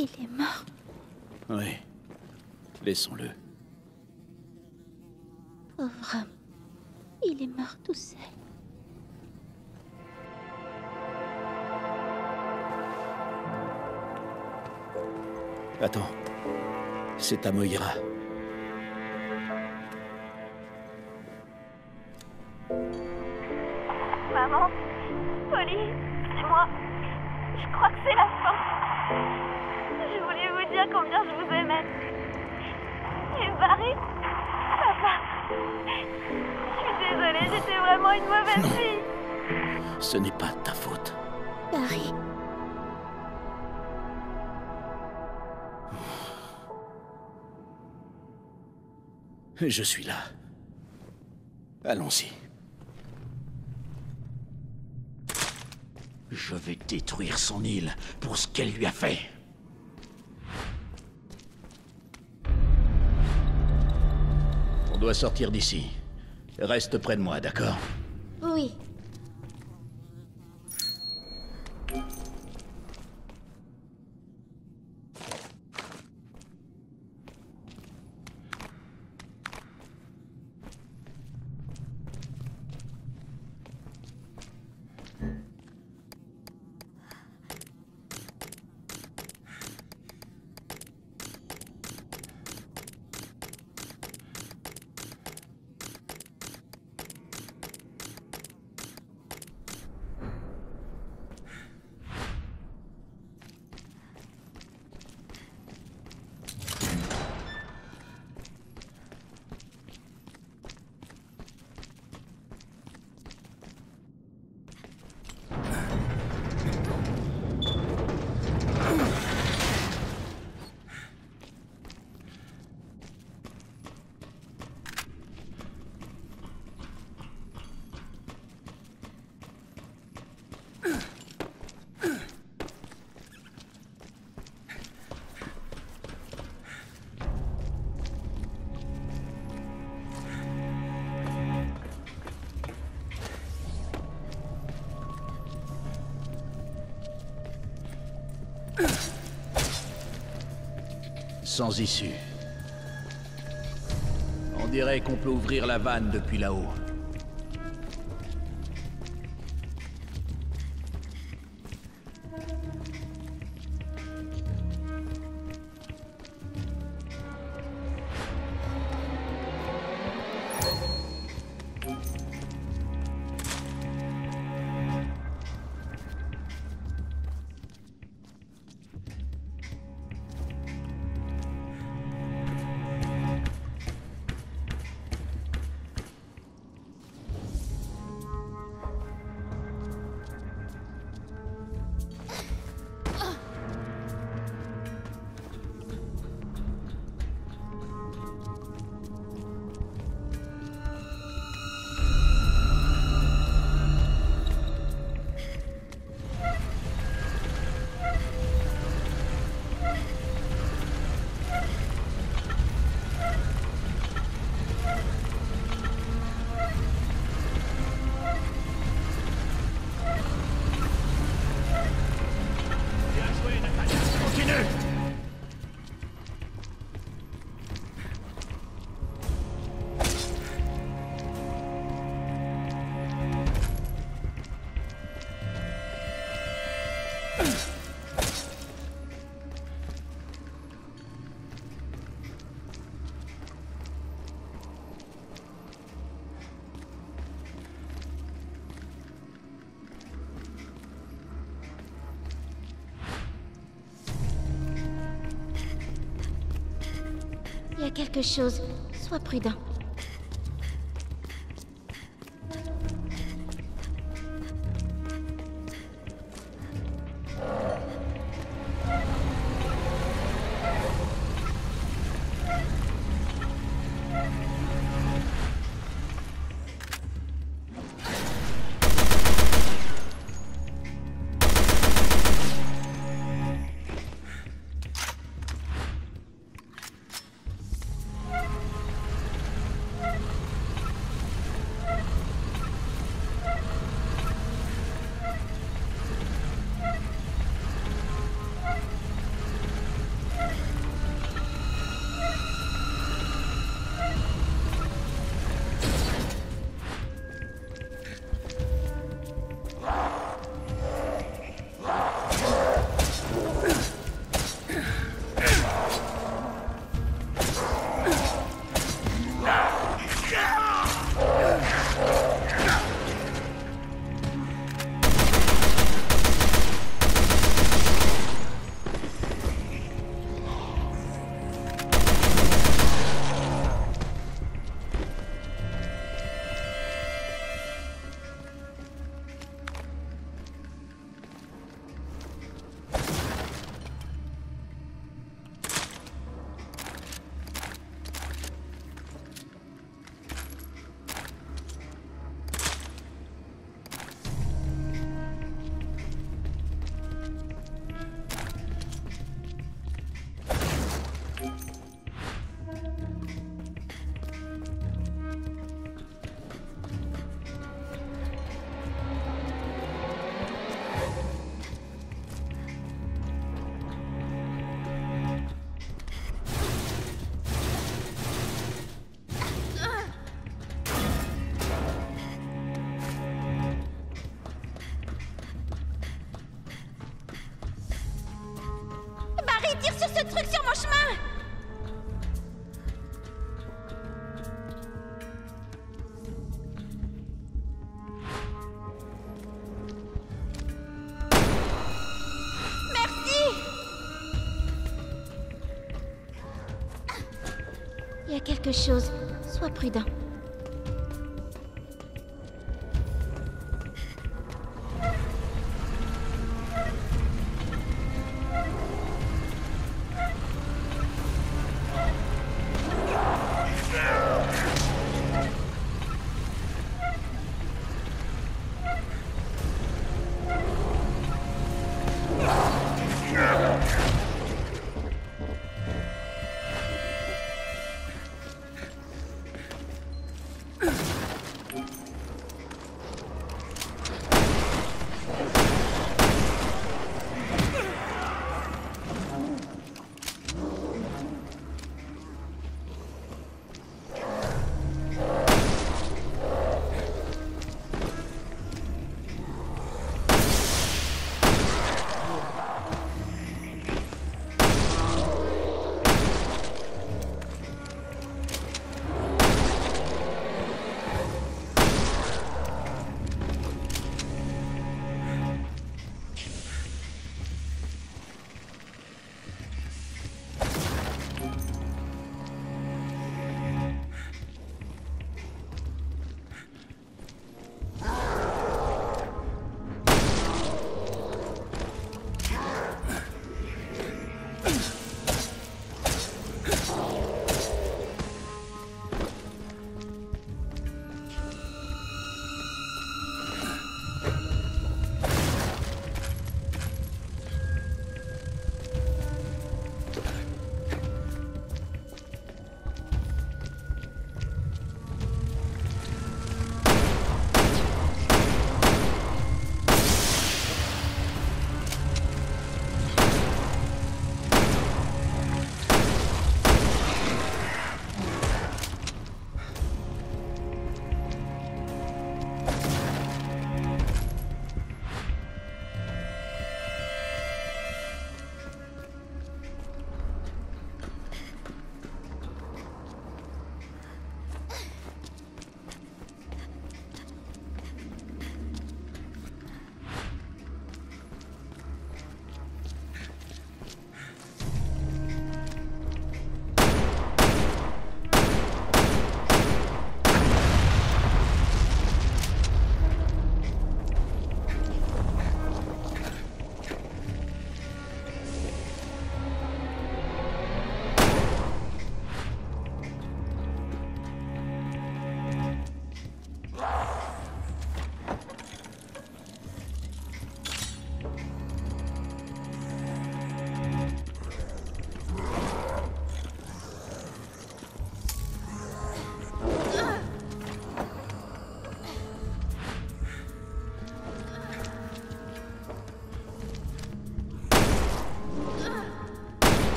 Il est mort. Oui. Laissons-le. Pauvre homme. Il est mort tout seul. Attends. C'est à Moira. Maman Polly Dis-moi. Je crois que c'est la fin. Dire combien je vous aimais. Et Barry Papa Je suis désolée, j'étais vraiment une mauvaise fille. Ce n'est pas de ta faute. Barry. Je suis là. Allons-y. Je vais détruire son île pour ce qu'elle lui a fait. On doit sortir d'ici. Reste près de moi, d'accord? Oui. Sans issue. On dirait qu'on peut ouvrir la vanne depuis là-haut. Quelque chose. Sois prudent. Tire sur ce truc sur mon chemin Merci Il y a quelque chose. Sois prudent.